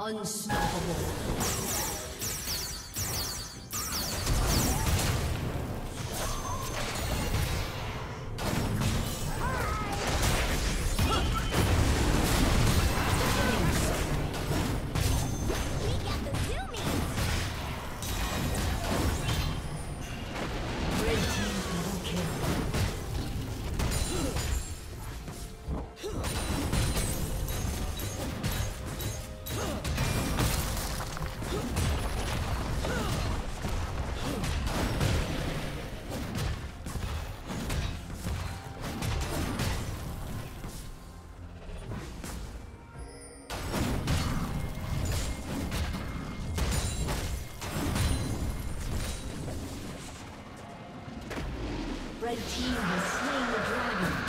Unstoppable. Red team has slain the dragon.